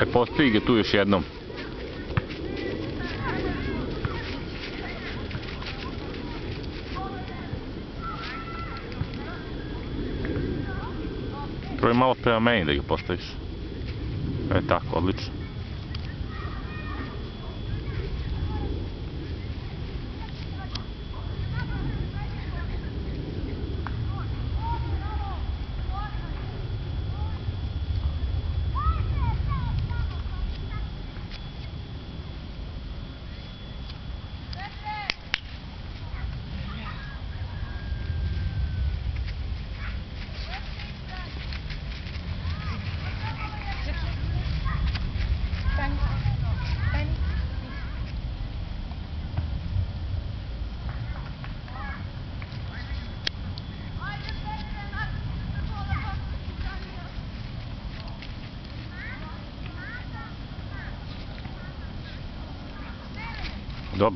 E, postoji ga tu još jednom. Prvo je malo prema meni da ga postaviš. E tako, odlično. 嗯。